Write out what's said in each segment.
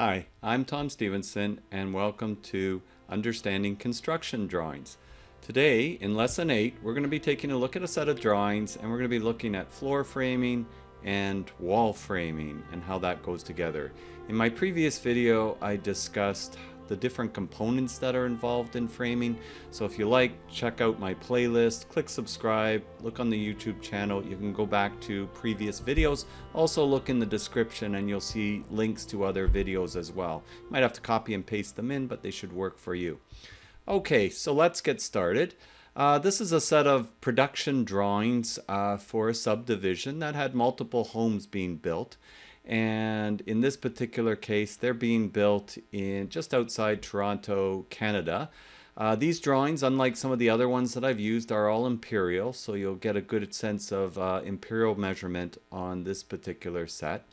Hi, I'm Tom Stephenson and welcome to Understanding Construction Drawings. Today, in Lesson 8, we're going to be taking a look at a set of drawings and we're going to be looking at floor framing and wall framing and how that goes together. In my previous video, I discussed the different components that are involved in framing. So if you like, check out my playlist, click subscribe, look on the YouTube channel. You can go back to previous videos. Also look in the description and you'll see links to other videos as well. You might have to copy and paste them in, but they should work for you. Okay, so let's get started. Uh, this is a set of production drawings uh, for a subdivision that had multiple homes being built. And in this particular case, they're being built in just outside Toronto, Canada. Uh, these drawings, unlike some of the other ones that I've used, are all imperial, so you'll get a good sense of uh, imperial measurement on this particular set.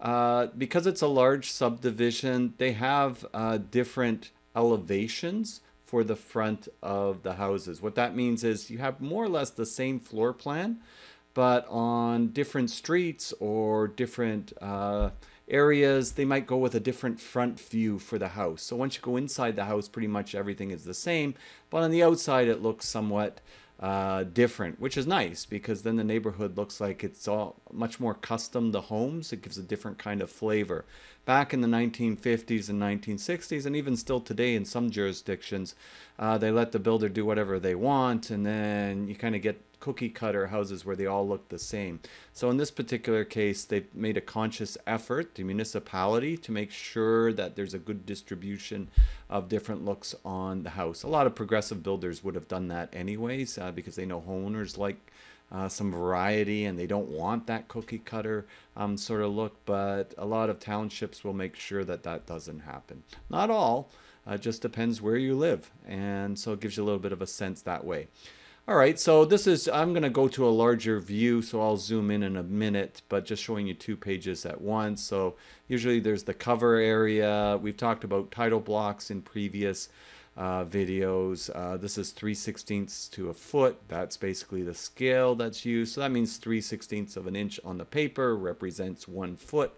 Uh, because it's a large subdivision, they have uh, different elevations for the front of the houses. What that means is you have more or less the same floor plan, but on different streets or different uh, areas, they might go with a different front view for the house. So once you go inside the house, pretty much everything is the same, but on the outside, it looks somewhat uh, different, which is nice because then the neighborhood looks like it's all much more custom to homes. It gives a different kind of flavor. Back in the 1950s and 1960s, and even still today in some jurisdictions, uh, they let the builder do whatever they want, and then you kind of get cookie cutter houses where they all look the same. So in this particular case, they made a conscious effort, the municipality, to make sure that there's a good distribution of different looks on the house. A lot of progressive builders would have done that anyways uh, because they know homeowners like uh, some variety and they don't want that cookie cutter um, sort of look, but a lot of townships will make sure that that doesn't happen. Not all, uh, just depends where you live. And so it gives you a little bit of a sense that way. All right, so this is, I'm going to go to a larger view, so I'll zoom in in a minute, but just showing you two pages at once. So usually there's the cover area. We've talked about title blocks in previous uh, videos. Uh, this is 3 16ths to a foot. That's basically the scale that's used. So that means 3 16ths of an inch on the paper represents one foot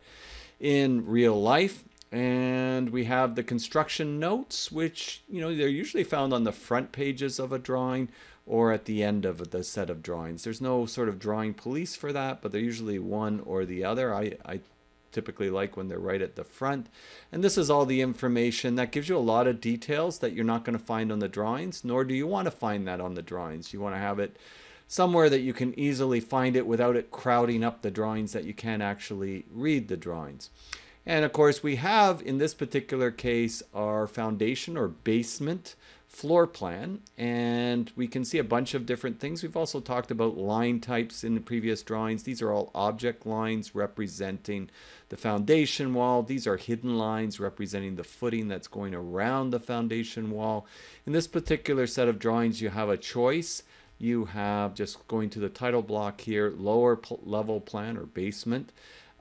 in real life and we have the construction notes which you know they're usually found on the front pages of a drawing or at the end of the set of drawings. There's no sort of drawing police for that, but they're usually one or the other. I, I typically like when they're right at the front. And this is all the information that gives you a lot of details that you're not going to find on the drawings, nor do you want to find that on the drawings. You want to have it somewhere that you can easily find it without it crowding up the drawings that you can't actually read the drawings. And of course, we have in this particular case our foundation or basement floor plan and we can see a bunch of different things. We've also talked about line types in the previous drawings. These are all object lines representing the foundation wall. These are hidden lines representing the footing that's going around the foundation wall. In this particular set of drawings you have a choice. You have just going to the title block here, lower level plan or basement,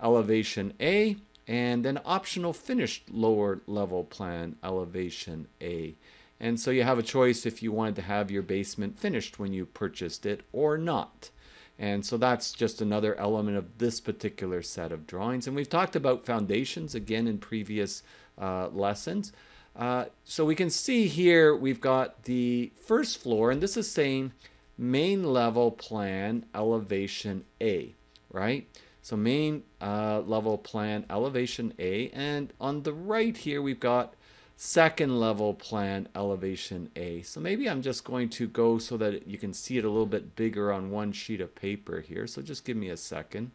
elevation A, and then optional finished lower level plan, elevation A. And so you have a choice if you wanted to have your basement finished when you purchased it or not. And so that's just another element of this particular set of drawings. And we've talked about foundations again in previous uh, lessons. Uh, so we can see here we've got the first floor, and this is saying main level plan elevation A, right? So main uh, level plan elevation A. And on the right here, we've got second level plan elevation A. So maybe I'm just going to go so that you can see it a little bit bigger on one sheet of paper here. So just give me a second.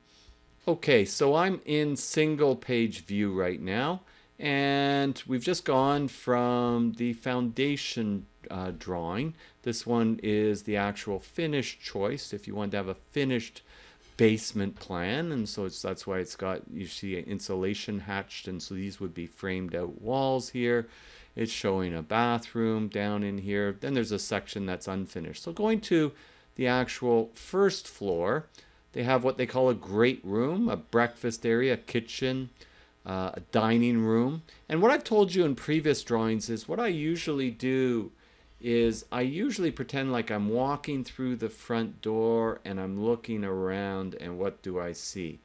Okay, so I'm in single page view right now. And we've just gone from the foundation uh, drawing. This one is the actual finished choice. If you want to have a finished basement plan and so it's that's why it's got you see insulation hatched and so these would be framed out walls here. It's showing a bathroom down in here. Then there's a section that's unfinished. So going to the actual first floor they have what they call a great room a breakfast area a kitchen uh, a dining room. And what I've told you in previous drawings is what I usually do is I usually pretend like I'm walking through the front door and I'm looking around and what do I see.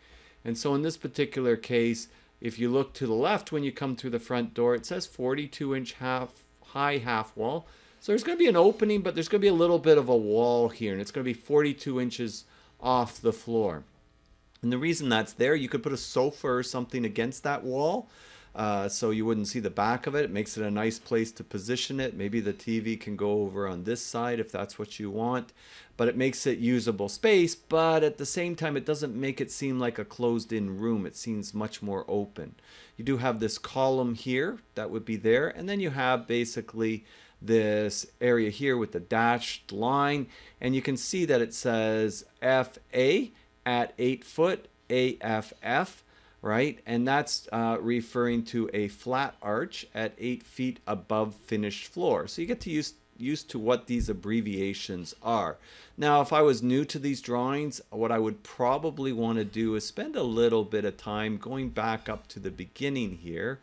And so in this particular case, If you look to the left when you come through the front door, it says 42 inch half high half wall. So there's going to be an opening, but there's going to be a little bit of a wall here, and it's going to be 42 inches off the floor. And the reason that's there, you could put a sofa or something against that wall. Uh, so you wouldn't see the back of it. It makes it a nice place to position it. Maybe the TV can go over on this side if that's what you want, but it makes it usable space. But at the same time, it doesn't make it seem like a closed in room. It seems much more open. You do have this column here that would be there, and then you have basically this area here with the dashed line, and you can see that it says FA at 8 foot, AFF right? And that's uh, referring to a flat arch at eight feet above finished floor. So you get to use used to what these abbreviations are. Now, if I was new to these drawings, what I would probably want to do is spend a little bit of time going back up to the beginning here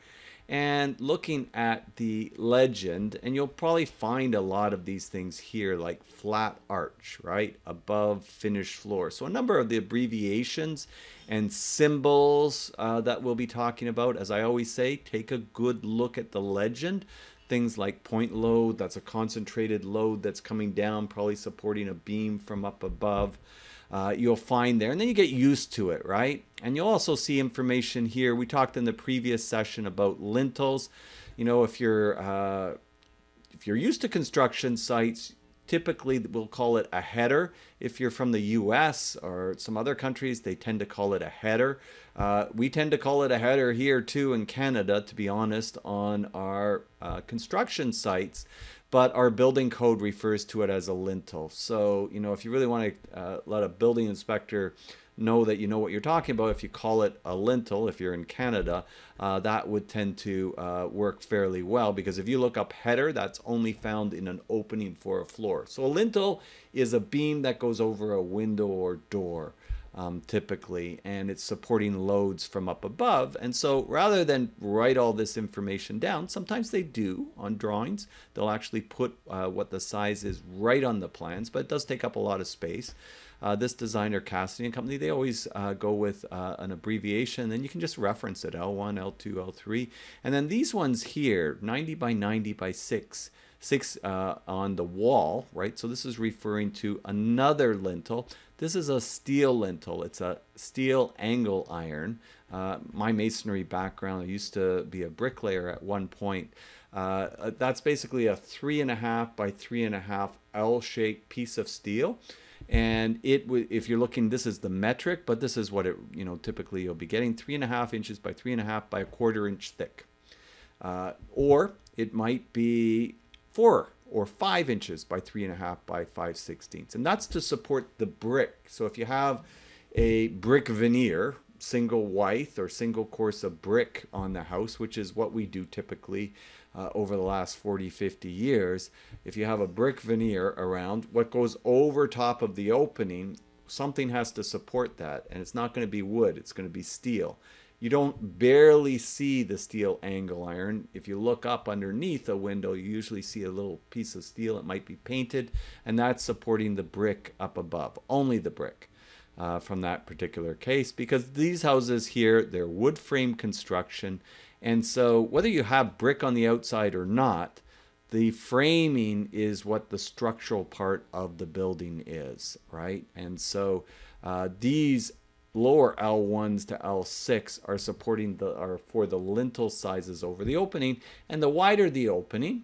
and looking at the legend and you'll probably find a lot of these things here like flat arch right? Above finished floor. So a number of the abbreviations and symbols uh, that we'll be talking about. As i always say take a good look at the legend. Things like point load that's a concentrated load that's coming down probably supporting a beam from up above uh, you'll find there. And then you get used to it, right? And you'll also see information here. We talked in the previous session about lintels. You know, if you're uh, if you're used to construction sites, typically we'll call it a header. If you're from the US or some other countries, they tend to call it a header. Uh, we tend to call it a header here too in Canada, to be honest, on our uh, construction sites but our building code refers to it as a lintel. So, you know, if you really want to uh, let a building inspector know that you know what you're talking about, if you call it a lintel, if you're in Canada, uh, that would tend to uh, work fairly well because if you look up header, that's only found in an opening for a floor. So a lintel is a beam that goes over a window or door um, typically, and it's supporting loads from up above. And so rather than write all this information down, sometimes they do on drawings. They'll actually put uh, what the size is right on the plans, but it does take up a lot of space. Uh, this designer Cassidy and Company, they always uh, go with uh, an abbreviation, then you can just reference it L1, L2, L3. And then these ones here, 90 by 90 by 6, six uh, on the wall, right? So this is referring to another lintel. This is a steel lintel. It's a steel angle iron. Uh, my masonry background, I used to be a bricklayer at one point. Uh, that's basically a three and a half by three and a half L-shaped piece of steel. And it, if you're looking, this is the metric, but this is what it, you know, typically you'll be getting three and a half inches by three and a half by a quarter inch thick. Uh, or it might be four or five inches by three and a half by five sixteenths. And that's to support the brick. So if you have a brick veneer, single width or single course of brick on the house, which is what we do typically uh, over the last 40, 50 years. If you have a brick veneer around, what goes over top of the opening, something has to support that. And it's not going to be wood, it's going to be steel you don't barely see the steel angle iron. If you look up underneath a window, you usually see a little piece of steel. It might be painted, and that's supporting the brick up above, only the brick. Uh, from that particular case because these houses here they're wood frame construction and so whether you have brick on the outside or not the framing is what the structural part of the building is right and so uh, these lower L1s to L6 are supporting the are for the lintel sizes over the opening and the wider the opening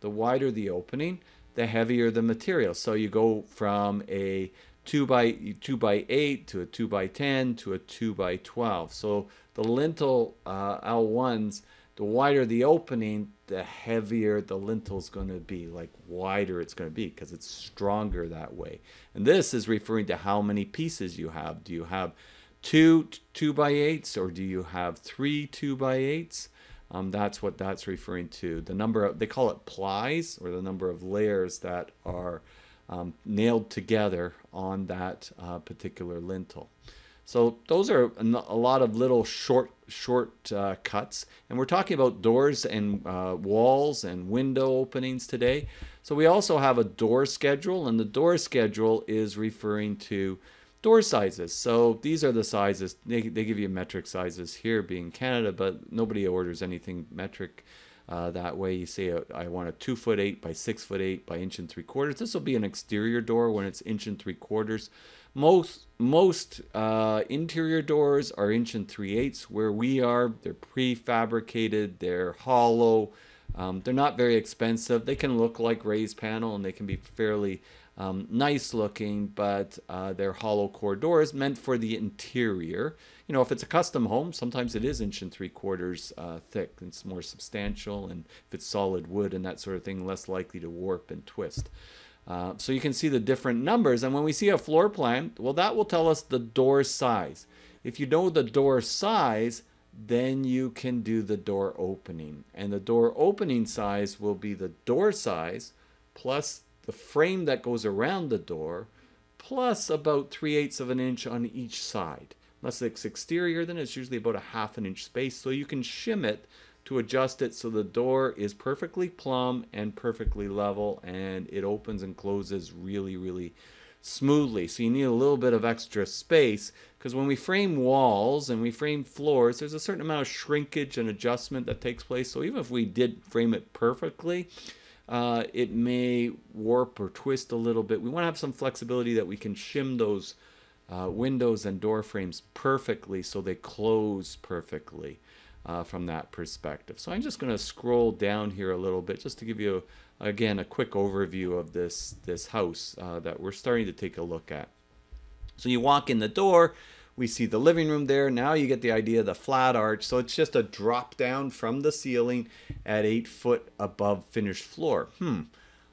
the wider the opening the heavier the material. So you go from a 2 by 2 by 8 to a 2 by 10 to a 2 by 12 so the lintel uh, L1s the wider the opening the heavier the lintel is going to be like wider it's going to be because it's stronger that way. And this is referring to how many pieces you have. Do you have two two by eights or do you have three two by eights? Um, that's what that's referring to. The number of they call it plies or the number of layers that are um, nailed together on that uh, particular lintel so those are a lot of little short short uh, cuts, and we're talking about doors and uh, walls and window openings today. So we also have a door schedule, and the door schedule is referring to door sizes. So these are the sizes. They, they give you metric sizes here being Canada, but nobody orders anything metric uh, that way. You say, uh, I want a two foot eight by six foot eight by inch and three quarters. This will be an exterior door when it's inch and three quarters. Most most uh, interior doors are inch and three eighths. Where we are, they're prefabricated. They're hollow. Um, they're not very expensive. They can look like raised panel and they can be fairly um, nice looking, but uh, they're hollow core doors meant for the interior. You know, if it's a custom home, sometimes it is inch and three quarters uh, thick. It's more substantial, and if it's solid wood and that sort of thing, less likely to warp and twist. Uh, so you can see the different numbers, and when we see a floor plan, well, that will tell us the door size. If you know the door size, then you can do the door opening. And the door opening size will be the door size plus the frame that goes around the door, plus about 3 eighths of an inch on each side. Unless it's exterior, then it's usually about a half an inch space. So you can shim it to adjust it so the door is perfectly plumb and perfectly level and it opens and closes really, really smoothly. So you need a little bit of extra space because when we frame walls and we frame floors, there's a certain amount of shrinkage and adjustment that takes place. So even if we did frame it perfectly, uh, it may warp or twist a little bit. We want to have some flexibility that we can shim those uh, windows and door frames perfectly so they close perfectly uh, from that perspective. So I'm just going to scroll down here a little bit just to give you, again, a quick overview of this, this house uh, that we're starting to take a look at. So you walk in the door, we see the living room there. Now you get the idea of the flat arch. So it's just a drop down from the ceiling at eight foot above finished floor. Hmm.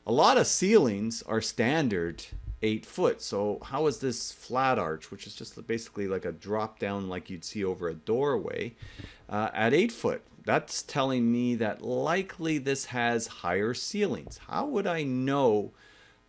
A lot of ceilings are standard eight foot. So how is this flat arch, which is just basically like a drop down like you'd see over a doorway, uh, at eight foot? That's telling me that likely this has higher ceilings. How would I know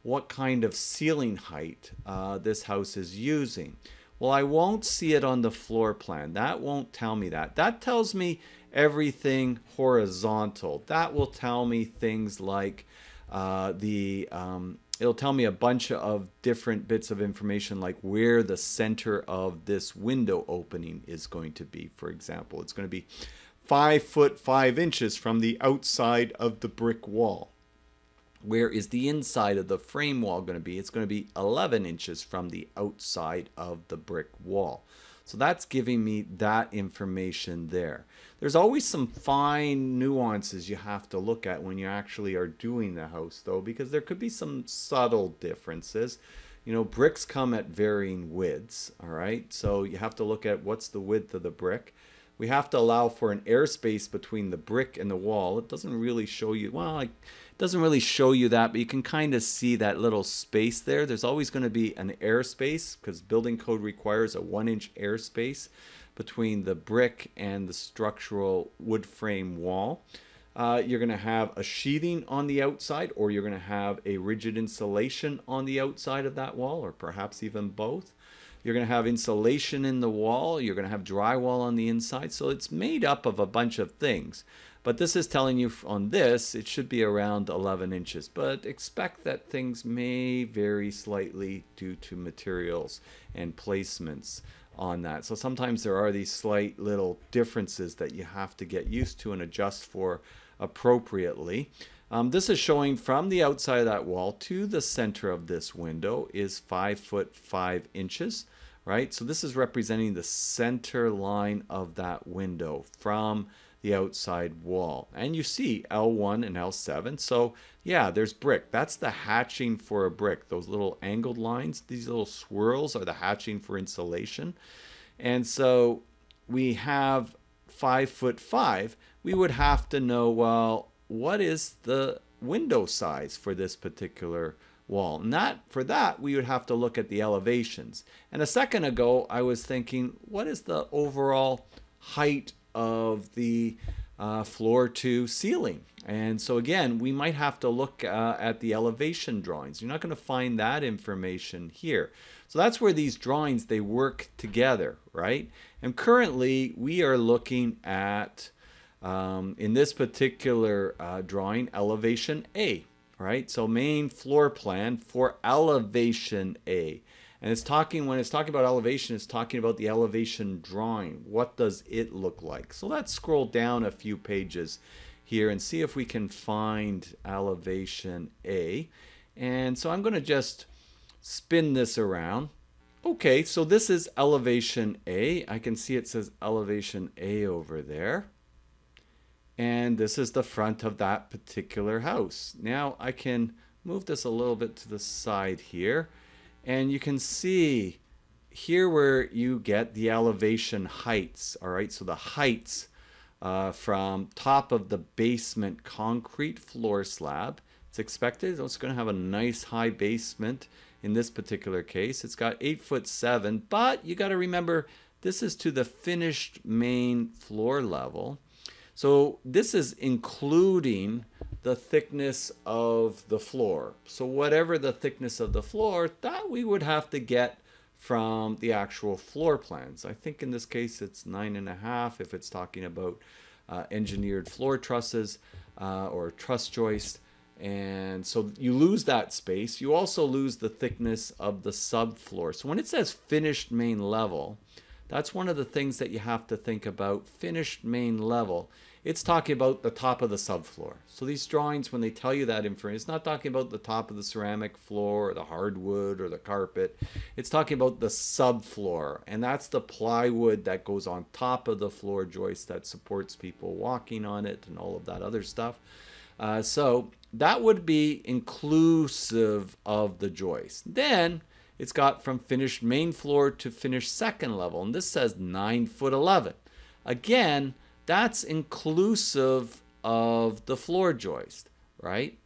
what kind of ceiling height uh, this house is using? Well, I won't see it on the floor plan. That won't tell me that. That tells me everything horizontal. That will tell me things like uh, the, um, it'll tell me a bunch of different bits of information like where the center of this window opening is going to be, for example. It's going to be five foot five inches from the outside of the brick wall. Where is the inside of the frame wall going to be? It's going to be 11 inches from the outside of the brick wall. So that's giving me that information there. There's always some fine nuances you have to look at when you actually are doing the house though, because there could be some subtle differences. You know, bricks come at varying widths, all right? So you have to look at what's the width of the brick. We have to allow for an airspace between the brick and the wall. It doesn't really show you, well, like doesn't really show you that, but you can kind of see that little space there. There's always going to be an airspace because building code requires a one inch airspace between the brick and the structural wood frame wall. Uh, you're going to have a sheathing on the outside or you're going to have a rigid insulation on the outside of that wall or perhaps even both. You're going to have insulation in the wall. You're going to have drywall on the inside. So it's made up of a bunch of things. But this is telling you on this, it should be around 11 inches. But expect that things may vary slightly due to materials and placements on that. So sometimes there are these slight little differences that you have to get used to and adjust for appropriately. Um, this is showing from the outside of that wall to the center of this window is 5 foot 5 inches, right? So this is representing the center line of that window from the outside wall. And you see L1 and L7. So yeah, there's brick. That's the hatching for a brick. Those little angled lines, these little swirls are the hatching for insulation. And so we have five foot five. We would have to know, well, what is the window size for this particular wall. And that for that we would have to look at the elevations. And a second ago I was thinking what is the overall height of the uh, floor to ceiling. And so again, we might have to look uh, at the elevation drawings. You're not going to find that information here. So that's where these drawings, they work together, right? And currently we are looking at, um, in this particular uh, drawing, elevation A, right? So main floor plan for elevation A. And it's talking, when it's talking about elevation, it's talking about the elevation drawing. What does it look like? So let's scroll down a few pages here and see if we can find elevation A. And so I'm going to just spin this around. Okay, so this is elevation A. I can see it says elevation A over there. And this is the front of that particular house. Now I can move this a little bit to the side here. And you can see here where you get the elevation heights. All right, so the heights uh, from top of the basement concrete floor slab. It's expected it's going to have a nice high basement in this particular case. It's got 8 foot 7, but you got to remember this is to the finished main floor level. So this is including the thickness of the floor. So whatever the thickness of the floor, that we would have to get from the actual floor plans. I think in this case it's nine and a half if it's talking about uh, engineered floor trusses uh, or truss joist. And so you lose that space. You also lose the thickness of the subfloor. So when it says finished main level, that's one of the things that you have to think about. Finished main level it's talking about the top of the subfloor. So these drawings, when they tell you that information, it's not talking about the top of the ceramic floor or the hardwood or the carpet. It's talking about the subfloor. And that's the plywood that goes on top of the floor joist that supports people walking on it and all of that other stuff. Uh, so that would be inclusive of the joist. Then it's got from finished main floor to finished second level. And this says 9 foot 11. Again, that's inclusive of the floor joist, right?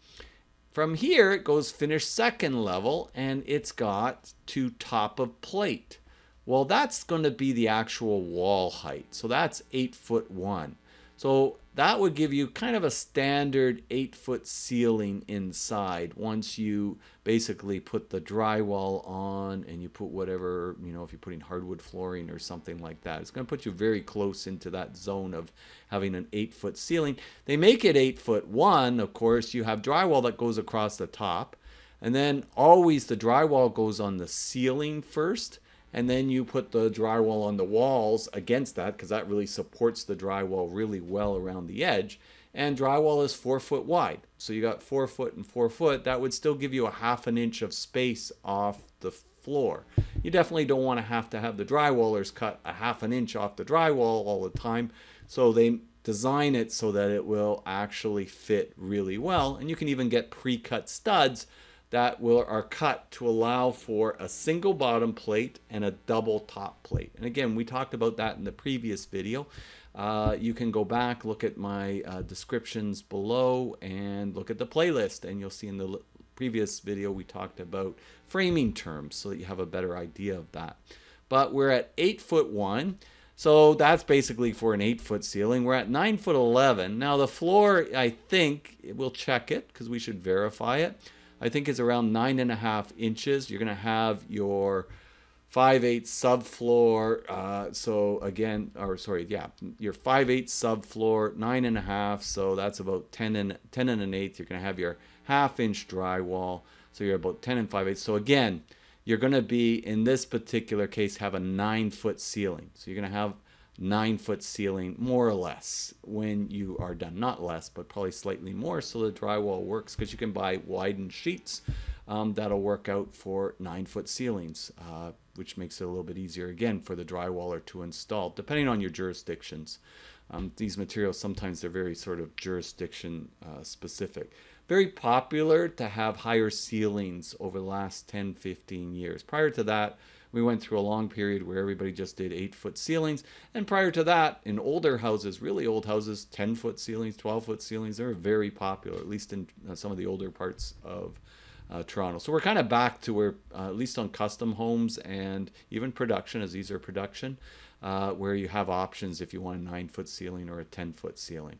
From here, it goes finished second level and it's got to top of plate. Well, that's going to be the actual wall height. So that's eight foot one. So that would give you kind of a standard eight foot ceiling inside once you basically put the drywall on and you put whatever, you know, if you're putting hardwood flooring or something like that. It's going to put you very close into that zone of having an eight foot ceiling. They make it eight foot one, of course. You have drywall that goes across the top. And then always the drywall goes on the ceiling first and then you put the drywall on the walls against that because that really supports the drywall really well around the edge. And drywall is four foot wide. So you got four foot and four foot. That would still give you a half an inch of space off the floor. You definitely don't want to have to have the drywallers cut a half an inch off the drywall all the time. So they design it so that it will actually fit really well. And you can even get pre-cut studs that will are cut to allow for a single bottom plate and a double top plate. And again, we talked about that in the previous video. Uh, you can go back, look at my uh, descriptions below, and look at the playlist, and you'll see in the previous video we talked about framing terms so that you have a better idea of that. But we're at 8 foot 1. So that's basically for an 8 foot ceiling. We're at 9 foot 11. Now the floor, I think, we'll check it because we should verify it. I think is around nine and a half inches. You're going to have your 5/8 subfloor. Uh, so again, or sorry, yeah, your 5/8 subfloor, nine and a half. So that's about 10 and 10 and an eighth. You're going to have your half inch drywall. So you're about 10 and 5 eighths. So again, you're going to be in this particular case have a nine foot ceiling. So you're going to have nine foot ceiling, more or less, when you are done. Not less, but probably slightly more so the drywall works because you can buy widened sheets um, that'll work out for nine foot ceilings, uh, which makes it a little bit easier again for the drywaller to install, depending on your jurisdictions. Um, these materials sometimes they're very sort of jurisdiction uh, specific. Very popular to have higher ceilings over the last 10 15 years. Prior to that, we went through a long period where everybody just did eight foot ceilings. And prior to that, in older houses, really old houses, 10 foot ceilings, 12 foot ceilings, they're very popular, at least in uh, some of the older parts of uh, Toronto. So we're kind of back to where, uh, at least on custom homes and even production, as these are production, uh, where you have options if you want a nine foot ceiling or a 10 foot ceiling.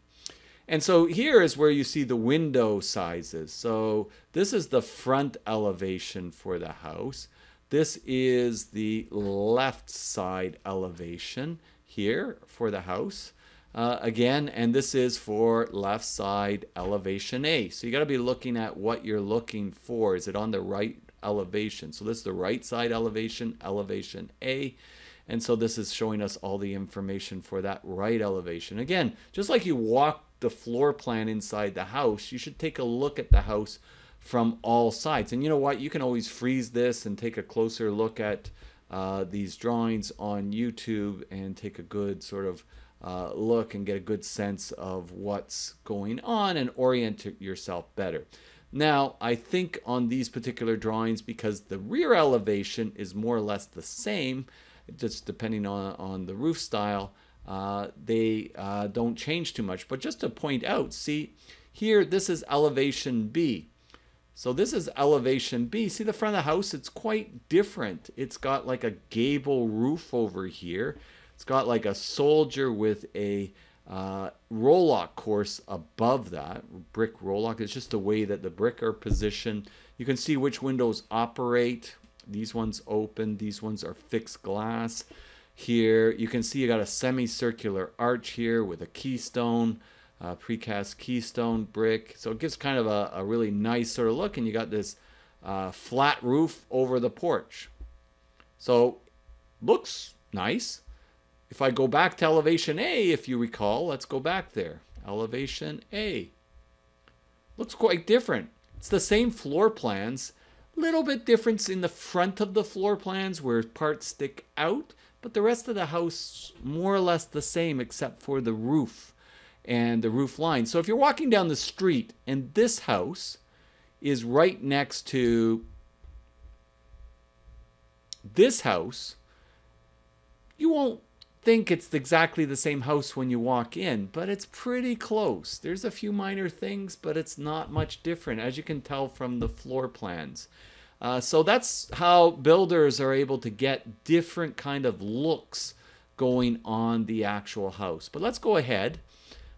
And so here is where you see the window sizes. So this is the front elevation for the house. This is the left side elevation here for the house. Uh, again, and this is for left side elevation A. So you got to be looking at what you're looking for. Is it on the right elevation. So this is the right side elevation, elevation A. And so this is showing us all the information for that right elevation. Again, just like you walk the floor plan inside the house, you should take a look at the house from all sides. And you know what? You can always freeze this and take a closer look at uh, these drawings on YouTube and take a good sort of uh, look and get a good sense of what's going on and orient yourself better. Now, I think on these particular drawings, because the rear elevation is more or less the same, just depending on, on the roof style, uh, they uh, don't change too much. But just to point out, see, here this is elevation B. So this is elevation B. See the front of the house? It's quite different. It's got like a gable roof over here. It's got like a soldier with a uh, rowlock course above that, brick rowlock. It's just the way that the brick are positioned. You can see which windows operate. These ones open, these ones are fixed glass. Here, you can see you got a semicircular arch here with a keystone, uh, precast keystone brick. So it gives kind of a, a, really nice sort of look, and you got this uh, flat roof over the porch. So looks nice. If I go back to elevation A, if you recall, let's go back there. Elevation A. Looks quite different. It's the same floor plans, little bit difference in the front of the floor plans where parts stick out, but the rest of the house more or less the same except for the roof and the roof line. So if you're walking down the street and this house is right next to this house, you won't think it's exactly the same house when you walk in, but it's pretty close. There's a few minor things, but it's not much different, as you can tell from the floor plans. Uh, so that's how builders are able to get different kind of looks going on the actual house. But let's go ahead.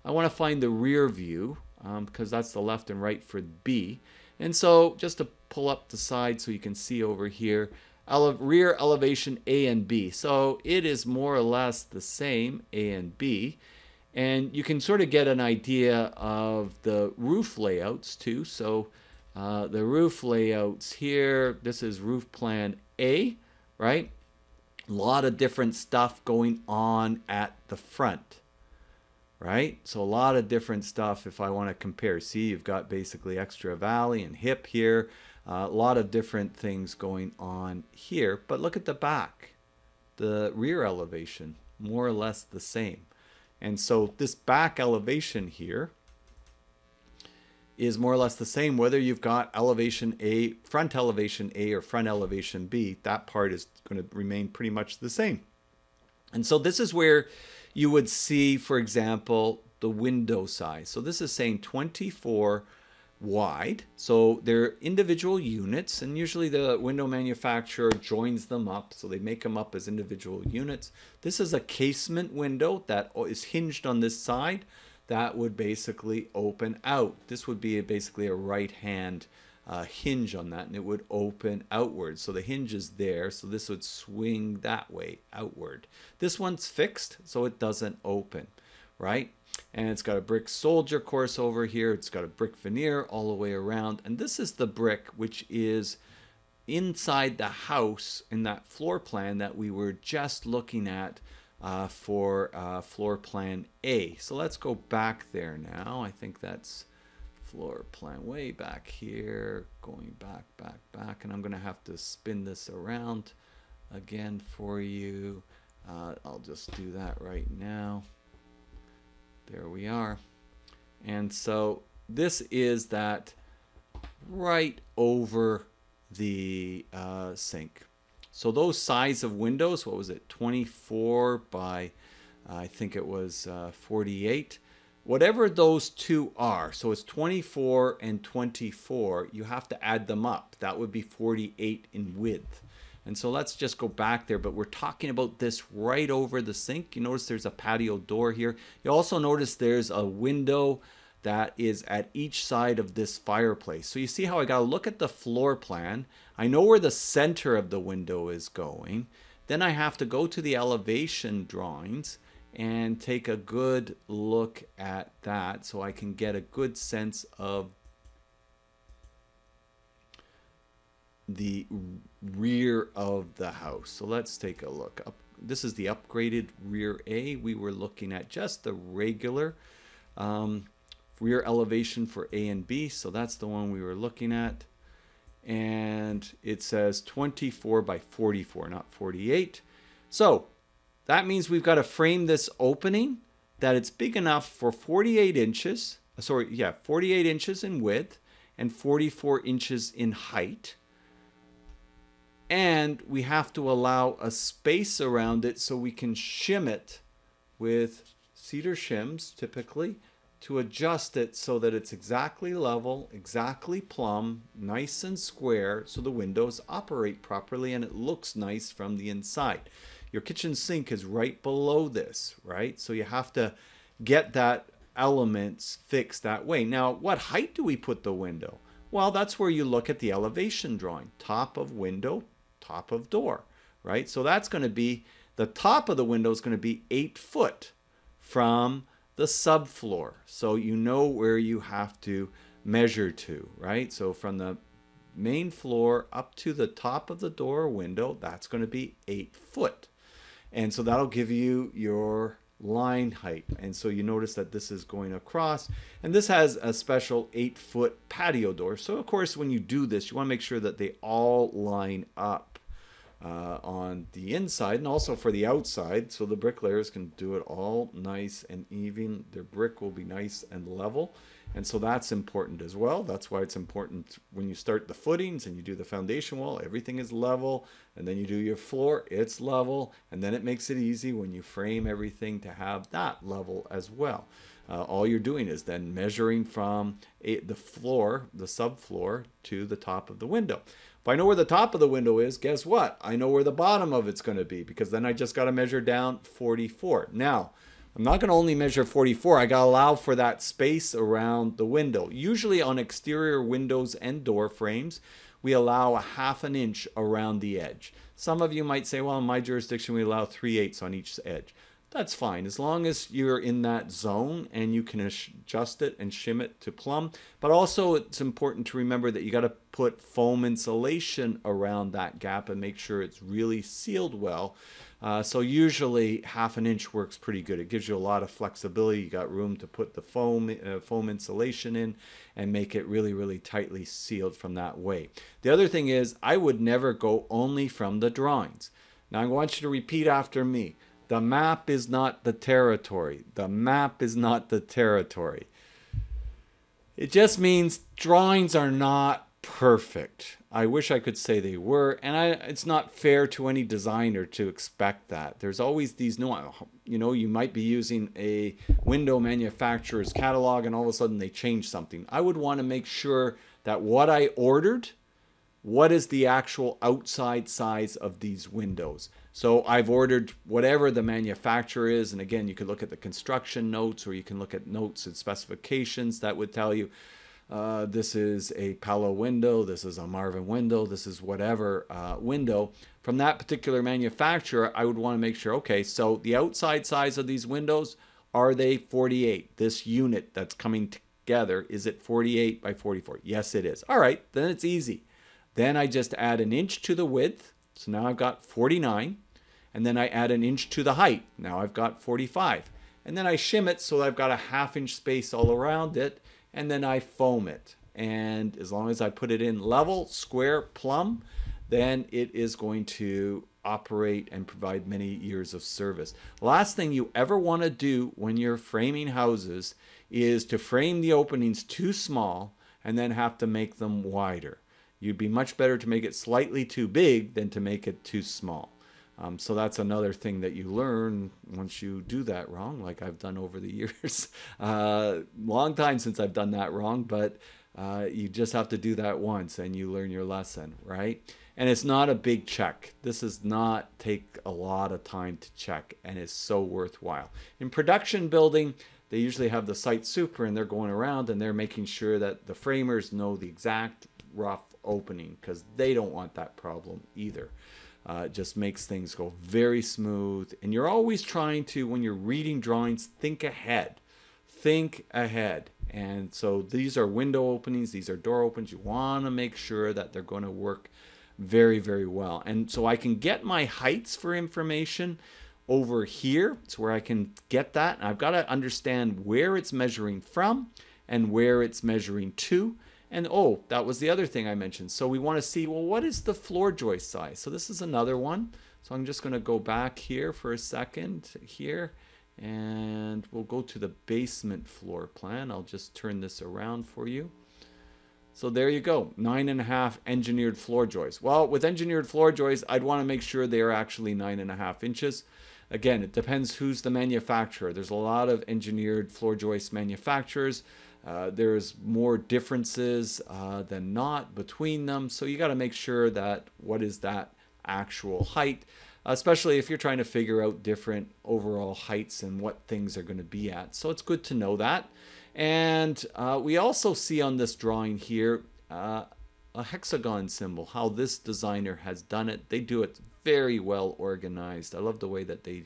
I want to find the rear view because um, that's the left and right for B. And so just to pull up the side so you can see over here, ele rear elevation A and B. So it is more or less the same, A and B. And you can sort of get an idea of the roof layouts too. So uh, the roof layouts here, this is roof plan A, right? A lot of different stuff going on at the front, right? So a lot of different stuff if I want to compare. See, you've got basically extra valley and hip here. Uh, a lot of different things going on here, but look at the back. The rear elevation, more or less the same. And so this back elevation here is more or less the same whether you've got elevation A, front elevation A or front elevation B, that part is going to remain pretty much the same. And so this is where you would see, for example, the window size. So this is saying 24 wide. So they're individual units, and usually the window manufacturer joins them up. So they make them up as individual units. This is a casement window that is hinged on this side. That would basically open out. This would be basically a right hand uh, hinge on that, and it would open outward. So the hinge is there, so this would swing that way outward. This one's fixed, so it doesn't open, right? and it's got a brick soldier course over here. It's got a brick veneer all the way around. And this is the brick which is inside the house in that floor plan that we were just looking at uh, for uh, floor plan A. So let's go back there now. I think that's floor plan way back here, going back, back, back. And I'm to have to spin this around again for you. Uh, I'll just do that right now. There we are. And so this is that right over the uh, sink. So those size of windows, what was it, 24 by, uh, I think it was uh, 48. Whatever those two are, so it's 24 and 24, you have to add them up. That would be 48 in width. And so let's just go back there, but we're talking about this right over the sink. You notice there's a patio door here. You also notice there's a window that is at each side of this fireplace. So you see how I got to look at the floor plan. I know where the center of the window is going. Then I have to go to the elevation drawings and take a good look at that so I can get a good sense of the rear of the house. So let's take a look. Up, this is the upgraded rear A. We were looking at just the regular um, rear elevation for A and B. So that's the one we were looking at. And it says 24 by 44, not 48. So that means we've got to frame this opening that it's big enough for 48 inches. Uh, sorry, yeah, 48 inches in width and 44 inches in height. And we have to allow a space around it so we can shim it with cedar shims typically to adjust it so that it's exactly level, exactly plumb, nice and square so the windows operate properly and it looks nice from the inside. Your kitchen sink is right below this, right? So you have to get that elements fixed that way. Now, what height do we put the window? Well, that's where you look at the elevation drawing. Top of window, top of door, right? So that's going to be, the top of the window is going to be 8 foot from the subfloor. So you know where you have to measure to, right? So from the main floor up to the top of the door window, that's going to be 8 foot. And so that'll give you your line height. And so you notice that this is going across. And this has a special 8 foot patio door. So of course when you do this, you want to make sure that they all line up uh, on the inside and also for the outside so the bricklayers can do it all nice and even their brick will be nice and level and so that's important as well that's why it's important when you start the footings and you do the foundation wall everything is level and then you do your floor it's level and then it makes it easy when you frame everything to have that level as well uh, all you're doing is then measuring from a, the floor, the subfloor, to the top of the window. If I know where the top of the window is, guess what? I know where the bottom of it's going to be because then I just got to measure down 44. Now, I'm not going to only measure 44. I got to allow for that space around the window. Usually on exterior windows and door frames, we allow a half an inch around the edge. Some of you might say, well, in my jurisdiction, we allow 3 eighths on each edge that's fine as long as you're in that zone and you can adjust it and shim it to plumb but also it's important to remember that you got to put foam insulation around that gap and make sure it's really sealed well uh, so usually half an inch works pretty good it gives you a lot of flexibility you got room to put the foam uh, foam insulation in and make it really really tightly sealed from that way the other thing is I would never go only from the drawings now I want you to repeat after me the map is not the territory. The map is not the territory. It just means drawings are not perfect. I wish I could say they were, and I, it's not fair to any designer to expect that. There's always these no, you know, you might be using a window manufacturer's catalog, and all of a sudden they change something. I would want to make sure that what I ordered, what is the actual outside size of these windows? So I've ordered whatever the manufacturer is. And again, you could look at the construction notes or you can look at notes and specifications that would tell you uh, this is a Pella window, this is a Marvin window, this is whatever uh, window. From that particular manufacturer, I would want to make sure, okay, so the outside size of these windows, are they 48? This unit that's coming together, is it 48 by 44? Yes, it is. All right, then it's easy. Then I just add an inch to the width. So now I've got 49 and then I add an inch to the height. Now I've got 45. And then I shim it so I've got a half inch space all around it, and then I foam it. And as long as I put it in level, square, plumb, then it is going to operate and provide many years of service. Last thing you ever want to do when you're framing houses is to frame the openings too small and then have to make them wider. You'd be much better to make it slightly too big than to make it too small. Um, so that's another thing that you learn once you do that wrong, like I've done over the years. Uh, long time since I've done that wrong, but uh, you just have to do that once and you learn your lesson, right? And it's not a big check. This does not take a lot of time to check and it's so worthwhile. In production building, they usually have the site super and they're going around and they're making sure that the framers know the exact rough opening because they don't want that problem either. Uh, it just makes things go very smooth. And you're always trying to, when you're reading drawings, think ahead. Think ahead. And so these are window openings, these are door openings. You want to make sure that they're going to work very, very well. And so I can get my heights for information over here. It's where I can get that. And I've got to understand where it's measuring from and where it's measuring to. And oh, that was the other thing I mentioned. So we want to see, well, what is the floor joist size? So this is another one. So I'm just going to go back here for a second here and we'll go to the basement floor plan. I'll just turn this around for you. So there you go, nine and a half engineered floor joists. Well, with engineered floor joists, I'd want to make sure they are actually nine and a half inches. Again, it depends who's the manufacturer. There's a lot of engineered floor joist manufacturers. Uh, there's more differences uh, than not between them. So you got to make sure that what is that actual height, especially if you're trying to figure out different overall heights and what things are going to be at. So it's good to know that. And uh, we also see on this drawing here uh, a hexagon symbol, how this designer has done it. They do it very well organized. I love the way that they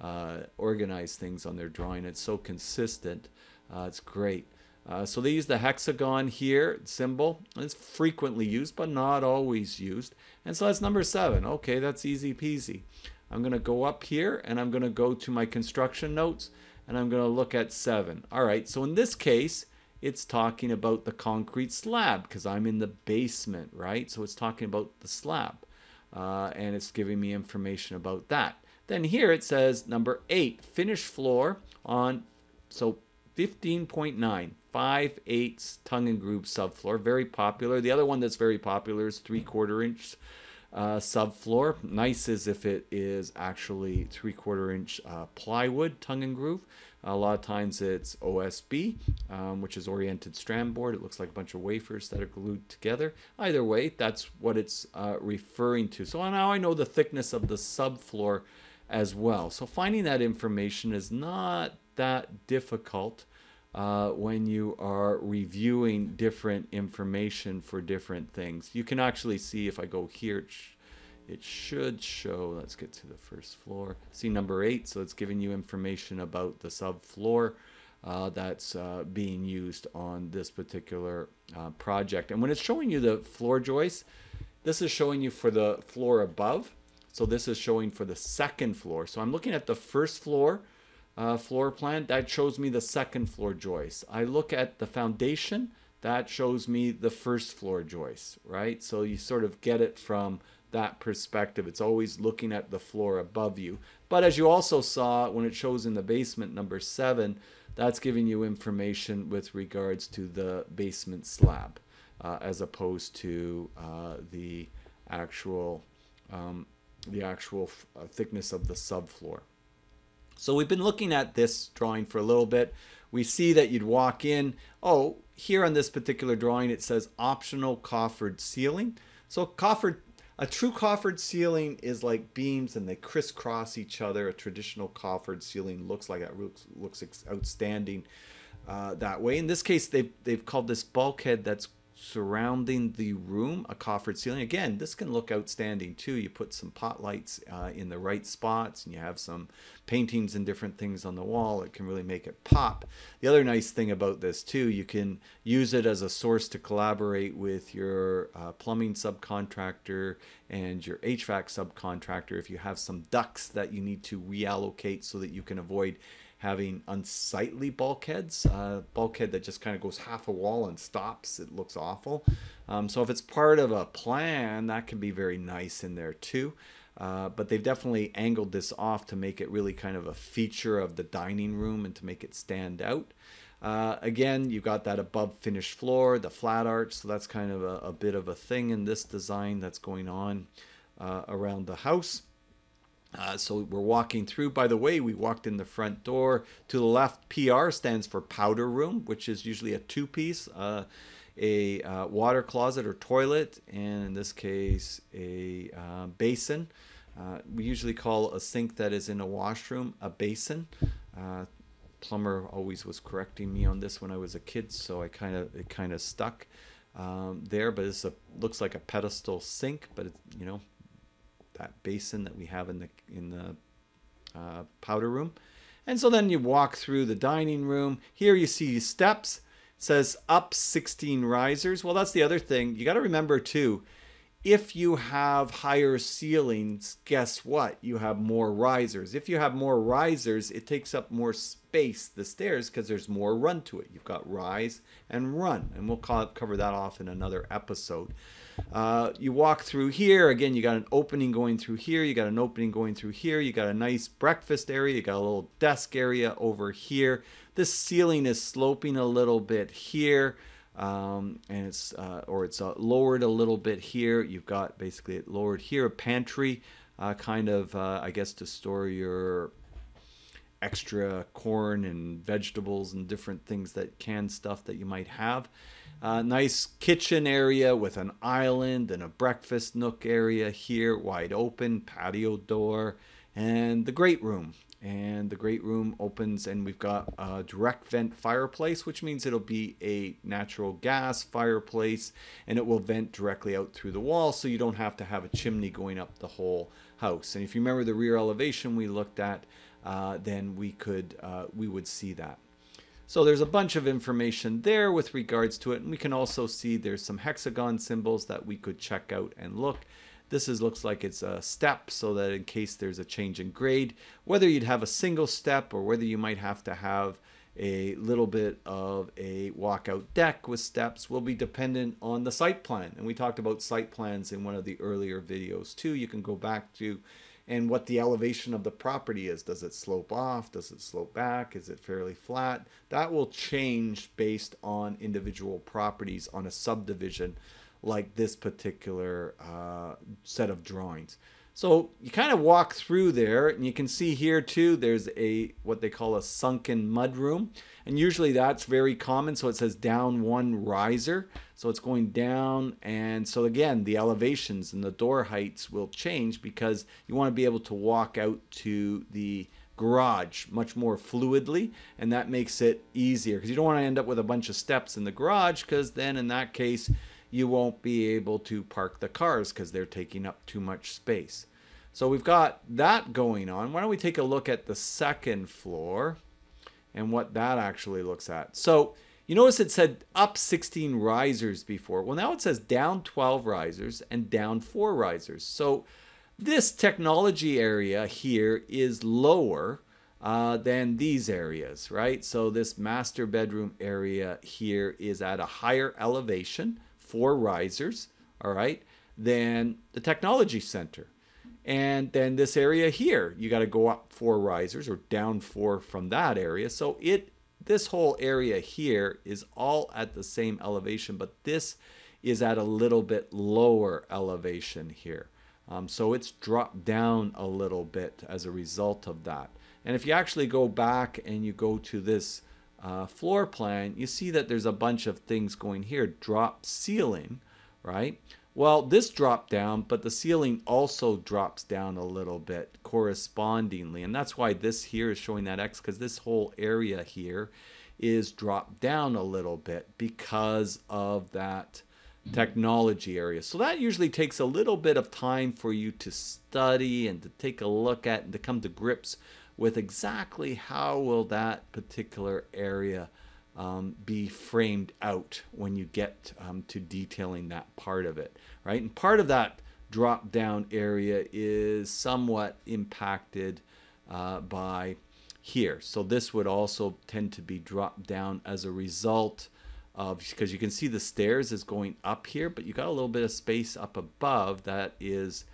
uh, organize things on their drawing. It's so consistent. Uh, it's great. Uh, so they use the hexagon here symbol. It's frequently used, but not always used. And so that's number seven. Okay, that's easy peasy. I'm going to go up here and I'm going to go to my construction notes and I'm going to look at 7. All right, so in this case, it's talking about the concrete slab because I'm in the basement, right? So it's talking about the slab uh, and it's giving me information about that. Then here it says number 8, finished floor on, so 15.9, 5 eighths tongue and groove subfloor, very popular. The other one that's very popular is 3 quarter inch uh, subfloor. Nice as if it is actually three quarter inch uh, plywood tongue and groove. A lot of times it's OSB, um, which is oriented strand board. It looks like a bunch of wafers that are glued together. Either way, that's what it's uh, referring to. So now I know the thickness of the subfloor as well. So finding that information is not that difficult uh, when you are reviewing different information for different things. You can actually see if I go here, it, sh it should show, let's get to the first floor. See number eight, so it's giving you information about the subfloor uh, that's uh, being used on this particular uh, project. And when it's showing you the floor joists, this is showing you for the floor above. So this is showing for the second floor. So I'm looking at the first floor uh, floor plan, that shows me the second floor joist. I look at the foundation, that shows me the first floor joist, right? So you sort of get it from that perspective. It's always looking at the floor above you. But as you also saw when it shows in the basement number seven, that's giving you information with regards to the basement slab uh, as opposed to uh, the actual um, the actual uh, thickness of the subfloor. So we've been looking at this drawing for a little bit. We see that you'd walk in. Oh, here on this particular drawing, it says optional coffered ceiling. So coffered, a true coffered ceiling is like beams and they crisscross each other. A traditional coffered ceiling looks like it looks, looks outstanding uh, that way. In this case, they've, they've called this bulkhead that's surrounding the room, a coffered ceiling. Again, this can look outstanding too. You put some pot lights uh, in the right spots and you have some paintings and different things on the wall. It can really make it pop. The other nice thing about this too, you can use it as a source to collaborate with your uh, plumbing subcontractor and your HVAC subcontractor if you have some ducts that you need to reallocate so that you can avoid having unsightly bulkheads, uh, bulkhead that just kind of goes half a wall and stops. It looks awful. Um, so if it's part of a plan, that can be very nice in there too. Uh, but they've definitely angled this off to make it really kind of a feature of the dining room and to make it stand out. Uh, again, you've got that above finished floor, the flat arch, so that's kind of a, a bit of a thing in this design that's going on uh, around the house. Uh, so we're walking through. By the way, we walked in the front door. To the left, PR stands for powder room, which is usually a two piece uh, a uh, water closet or toilet, and in this case, a uh, basin. Uh, we usually call a sink that is in a washroom a basin. Uh, plumber always was correcting me on this when I was a kid, so I kind of it kind of stuck um, there. But it looks like a pedestal sink, but it, you know that basin that we have in the in the uh, powder room. And so then you walk through the dining room. Here you see steps. It says up 16 risers. Well, that's the other thing. You got to remember too, if you have higher ceilings, guess what? You have more risers. If you have more risers, it takes up more space, the stairs, because there's more run to it. You've got rise and run, and we'll cover that off in another episode. Uh, you walk through here, again, you got an opening going through here, you got an opening going through here, you got a nice breakfast area, you got a little desk area over here. This ceiling is sloping a little bit here um, and it's uh, or it's uh, lowered a little bit here. You've got basically it lowered here, a pantry, uh, kind of uh, I guess to store your extra corn and vegetables and different things that canned stuff that you might have. Uh, nice kitchen area with an island and a breakfast nook area here, wide open, patio door, and the great room. And the great room opens and we've got a direct vent fireplace which means it'll be a natural gas fireplace and it will vent directly out through the wall so you don't have to have a chimney going up the whole house. And if you remember the rear elevation we looked at uh, then we could uh, we would see that so there's a bunch of information there with regards to it and we can also see there's some hexagon symbols that we could check out and look this is looks like it's a step so that in case there's a change in grade, whether you'd have a single step or whether you might have to have a little bit of a walkout deck with steps will be dependent on the site plan. And we talked about site plans in one of the earlier videos too. You can go back to and what the elevation of the property is. Does it slope off? Does it slope back? Is it fairly flat? That will change based on individual properties on a subdivision like this particular uh, set of drawings. So you kind of walk through there and you can see here too there's a what they call a sunken mud room. And usually that's very common. So it says down one riser. So it's going down. And so again the elevations and the door heights will change because you want to be able to walk out to the garage much more fluidly. And that makes it easier because you don't want to end up with a bunch of steps in the garage because then in that case you won't be able to park the cars because they're taking up too much space. So we've got that going on. Why don't we take a look at the second floor and what that actually looks at. So you notice it said up 16 risers before. Well, now it says down 12 risers and down 4 risers. So this technology area here is lower uh, than these areas, right? So this master bedroom area here is at a higher elevation four risers, all right, then the technology center. And then this area here, you got to go up four risers or down four from that area. So it this whole area here is all at the same elevation, but this is at a little bit lower elevation here. Um, so it's dropped down a little bit as a result of that. And if you actually go back and you go to this uh, floor plan, you see that there's a bunch of things going here. Drop ceiling, right? Well, this dropped down, but the ceiling also drops down a little bit correspondingly. And that's why this here is showing that X, because this whole area here is dropped down a little bit because of that technology area. So that usually takes a little bit of time for you to study and to take a look at and to come to grips with exactly how will that particular area um, be framed out when you get um, to detailing that part of it, right? And part of that drop down area is somewhat impacted uh, by here. So this would also tend to be dropped down as a result of, because you can see the stairs is going up here, but you got a little bit of space up above that is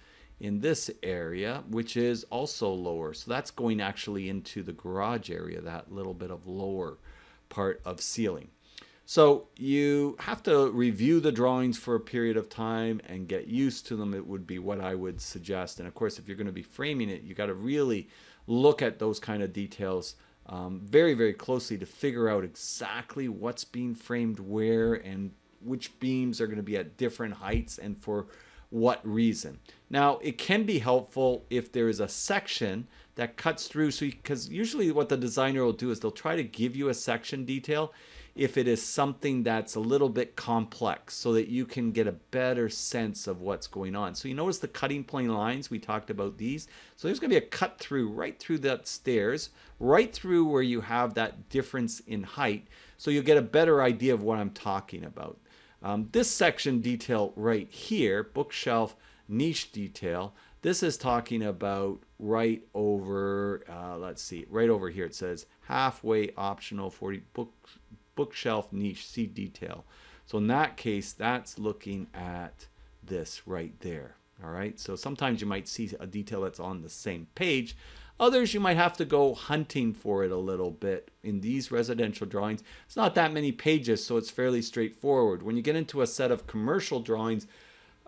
in this area, which is also lower. So that's going actually into the garage area, that little bit of lower part of ceiling. So you have to review the drawings for a period of time and get used to them. It would be what I would suggest. And of course, if you're going to be framing it, you got to really look at those kind of details um, very, very closely to figure out exactly what's being framed where and which beams are going to be at different heights and for what reason. Now, it can be helpful if there is a section that cuts through. So, because usually what the designer will do is they'll try to give you a section detail if it is something that's a little bit complex so that you can get a better sense of what's going on. So you notice the cutting plane lines, we talked about these. So there's gonna be a cut through right through that stairs, right through where you have that difference in height. So you'll get a better idea of what I'm talking about. Um, this section detail right here, bookshelf niche detail, this is talking about right over, uh, let's see, right over here it says halfway optional 40 book, bookshelf niche, see detail. So in that case, that's looking at this right there. All right, so sometimes you might see a detail that's on the same page. Others, you might have to go hunting for it a little bit. In these residential drawings, it's not that many pages, so it's fairly straightforward. When you get into a set of commercial drawings,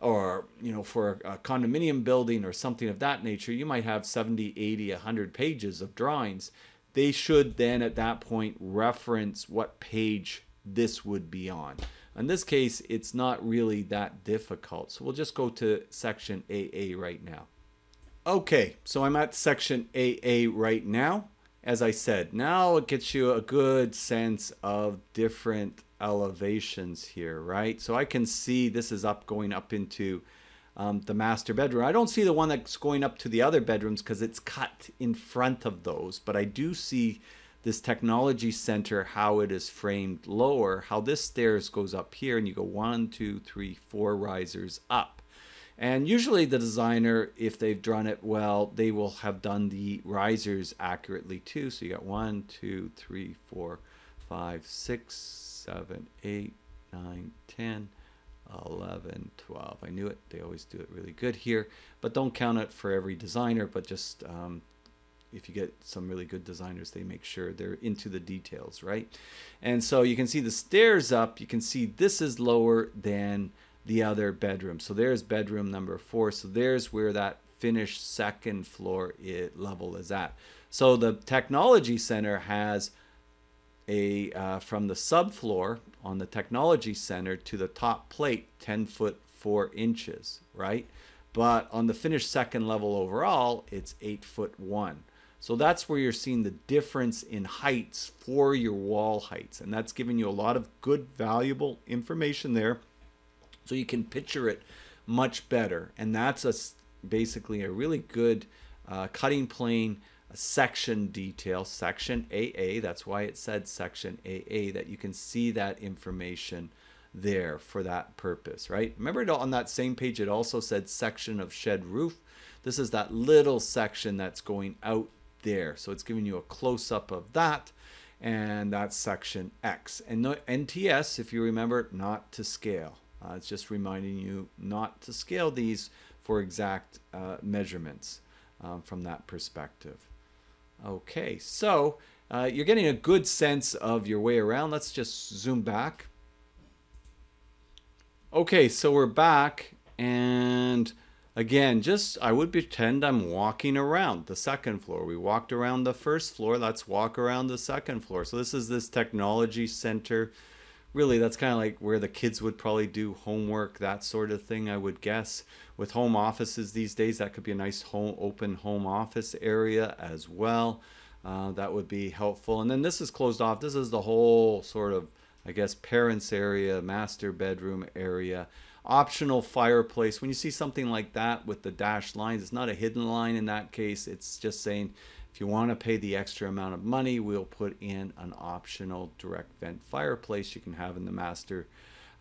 or you know for a condominium building or something of that nature you might have 70 80 100 pages of drawings they should then at that point reference what page this would be on in this case it's not really that difficult so we'll just go to section aa right now okay so i'm at section aa right now as i said now it gets you a good sense of different elevations here, right? So I can see this is up going up into um, the master bedroom. I don't see the one that's going up to the other bedrooms because it's cut in front of those, but I do see this technology center, how it is framed lower, how this stairs goes up here and you go one, two, three, four risers up. And usually the designer, if they've drawn it well, they will have done the risers accurately too. So you got one, two, three, four, five, six, seven, eight, nine, ten, eleven, twelve. I knew it. They always do it really good here, but don't count it for every designer, but just um, if you get some really good designers, they make sure they're into the details, right? And so you can see the stairs up. You can see this is lower than the other bedroom. So there's bedroom number four. So there's where that finished second floor level is at. So the technology center has a uh, from the subfloor on the technology center to the top plate 10 foot 4 inches right but on the finished second level overall it's 8 foot 1 so that's where you're seeing the difference in heights for your wall heights and that's giving you a lot of good valuable information there so you can picture it much better and that's a basically a really good uh, cutting plane section detail, section AA. That's why it said section AA, that you can see that information there for that purpose, right? Remember on that same page, it also said section of shed roof. This is that little section that's going out there. So it's giving you a close up of that. And that's section X. And NTS, if you remember, not to scale. Uh, it's just reminding you not to scale these for exact uh, measurements um, from that perspective. Okay, so uh, you're getting a good sense of your way around. Let's just zoom back. Okay, so we're back and again, just I would pretend I'm walking around the second floor. We walked around the first floor. Let's walk around the second floor. So this is this technology center. Really, that's kind of like where the kids would probably do homework, that sort of thing, I would guess with home offices these days, that could be a nice home open home office area as well. Uh, that would be helpful. And then this is closed off. This is the whole sort of, I guess, parents area, master bedroom area. Optional fireplace. When you see something like that with the dashed lines, it's not a hidden line in that case. It's just saying if you want to pay the extra amount of money, we'll put in an optional direct vent fireplace you can have in the master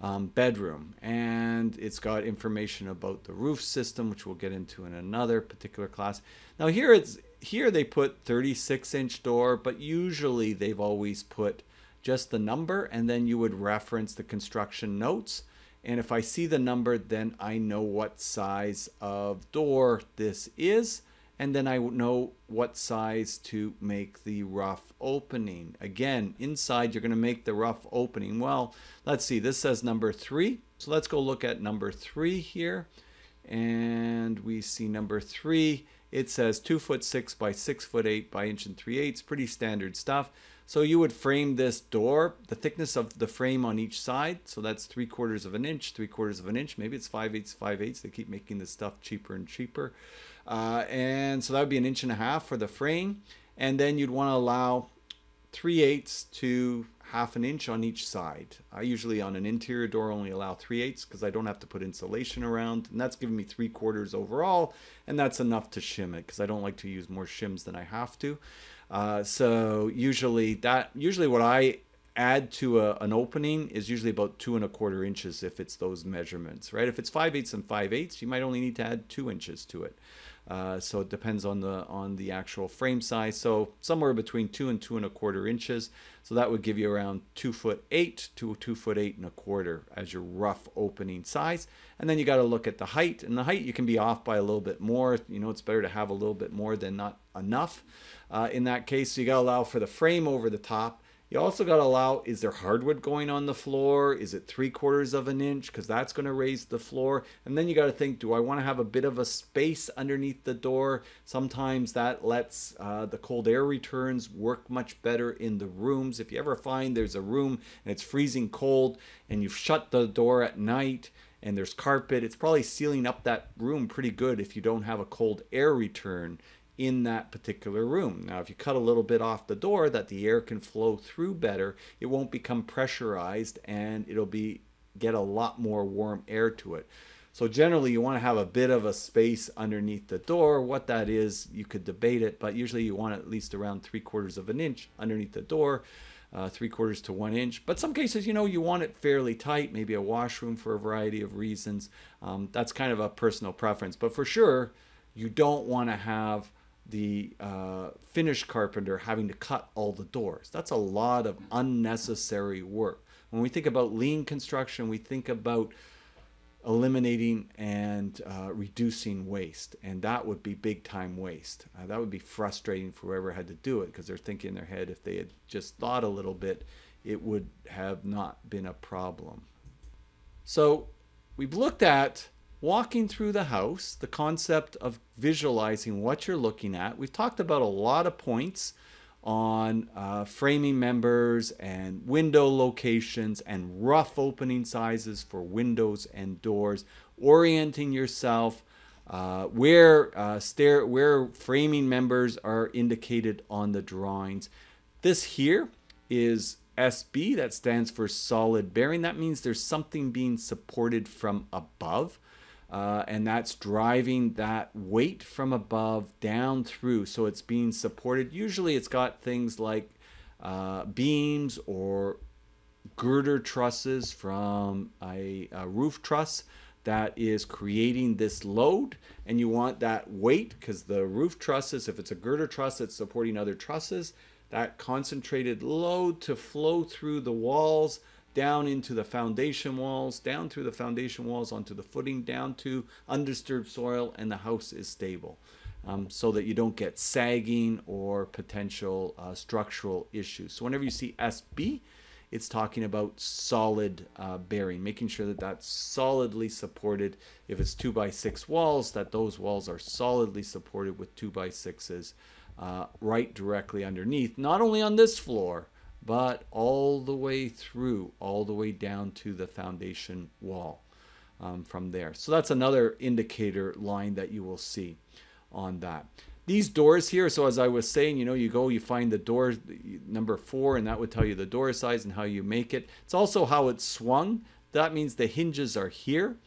um, bedroom. And it's got information about the roof system, which we'll get into in another particular class. Now here it's here they put 36 inch door, but usually they've always put just the number and then you would reference the construction notes. And if I see the number, then I know what size of door this is and then I know what size to make the rough opening. Again, inside you're going to make the rough opening. Well, let's see, this says number three. So let's go look at number three here. And we see number three, it says two foot six by six foot eight by inch and three eighths, pretty standard stuff. So you would frame this door, the thickness of the frame on each side. So that's three quarters of an inch, three quarters of an inch. Maybe it's five eighths, five eighths. They keep making this stuff cheaper and cheaper. Uh, and so that would be an inch and a half for the frame. And then you'd want to allow 3 eighths to half an inch on each side. I usually on an interior door only allow 3 eighths because I don't have to put insulation around. And that's giving me 3 quarters overall. And that's enough to shim it because I don't like to use more shims than I have to. Uh, so usually that usually what I add to a, an opening is usually about two and a quarter inches if it's those measurements, right? If it's five eighths and five eighths, you might only need to add two inches to it. Uh, so it depends on the on the actual frame size. So somewhere between two and two and a quarter inches. So that would give you around two foot eight to two foot eight and a quarter as your rough opening size. And then you got to look at the height. And the height you can be off by a little bit more. You know, it's better to have a little bit more than not enough. Uh, in that case, so you got to allow for the frame over the top you also got to allow, is there hardwood going on the floor? Is it three quarters of an inch? Because that's going to raise the floor. And then you got to think, do I want to have a bit of a space underneath the door? Sometimes that lets uh, the cold air returns work much better in the rooms. If you ever find there's a room and it's freezing cold and you've shut the door at night and there's carpet, it's probably sealing up that room pretty good if you don't have a cold air return in that particular room. Now, if you cut a little bit off the door that the air can flow through better, it won't become pressurized and it'll be get a lot more warm air to it. So generally you want to have a bit of a space underneath the door. What that is, you could debate it, but usually you want at least around three quarters of an inch underneath the door, uh, three quarters to one inch. But some cases, you know, you want it fairly tight, maybe a washroom for a variety of reasons. Um, that's kind of a personal preference. But for sure, you don't want to have the uh, finish carpenter having to cut all the doors. That's a lot of unnecessary work. When we think about lean construction, we think about eliminating and uh, reducing waste, and that would be big time waste. Uh, that would be frustrating for whoever had to do it because they're thinking in their head if they had just thought a little bit, it would have not been a problem. So we've looked at walking through the house, the concept of visualizing what you're looking at. We've talked about a lot of points on uh, framing members and window locations and rough opening sizes for windows and doors, orienting yourself, uh, where uh, stair, where framing members are indicated on the drawings. This here is SB, that stands for solid bearing. That means there's something being supported from above uh, and that's driving that weight from above down through. So it's being supported. Usually it's got things like uh, beams or girder trusses from a, a, roof truss that is creating this load and you want that weight because the roof trusses if it's a girder truss it's supporting other trusses that concentrated load to flow through the walls down into the foundation walls, down through the foundation walls onto the footing, down to undisturbed soil, and the house is stable. Um, so that you don't get sagging or potential uh, structural issues. So whenever you see SB, it's talking about solid uh, bearing, making sure that that's solidly supported. If it's two by six walls, that those walls are solidly supported with two by sixes uh, right directly underneath, not only on this floor, but all the way through, all the way down to the foundation wall um, from there. So that's another indicator line that you will see on that. These doors here, so as I was saying, you know, you go, you find the door number four, and that would tell you the door size and how you make it. It's also how it's swung. That means the hinges are here.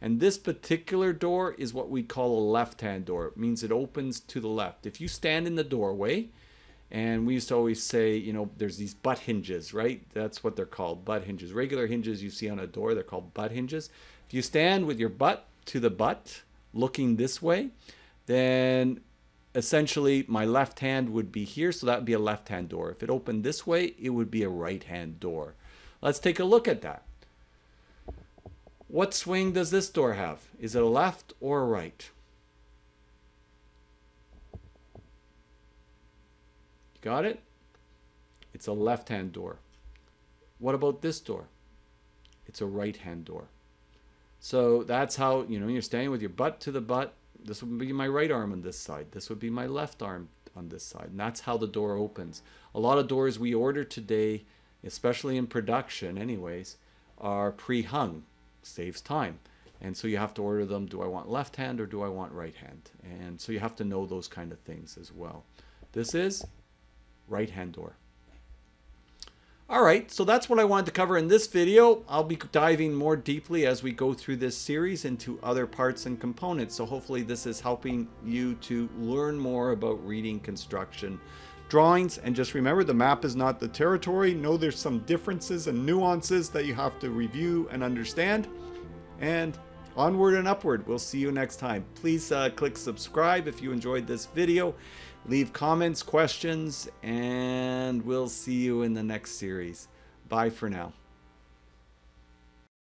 And this particular door is what we call a left-hand door. It means it opens to the left. If you stand in the doorway, and we used to always say, you know, there's these butt hinges, right? That's what they're called, butt hinges. Regular hinges you see on a door, they're called butt hinges. If you stand with your butt to the butt, looking this way, then essentially my left hand would be here, so that would be a left hand door. If it opened this way, it would be a right hand door. Let's take a look at that. What swing does this door have? Is it a left or a right? Got it? It's a left-hand door. What about this door? It's a right-hand door. So that's how, you know, you're standing with your butt to the butt. This would be my right arm on this side. This would be my left arm on this side. And that's how the door opens. A lot of doors we order today, especially in production anyways, are pre-hung. Saves time. And so you have to order them, do I want left hand or do I want right hand? And so you have to know those kind of things as well. This is right hand door. All right, so that's what I wanted to cover in this video. I'll be diving more deeply as we go through this series into other parts and components. So hopefully this is helping you to learn more about reading construction drawings. And just remember the map is not the territory. Know there's some differences and nuances that you have to review and understand. And onward and upward. We'll see you next time. Please uh, click subscribe if you enjoyed this video. Leave comments, questions, and we'll see you in the next series. Bye for now.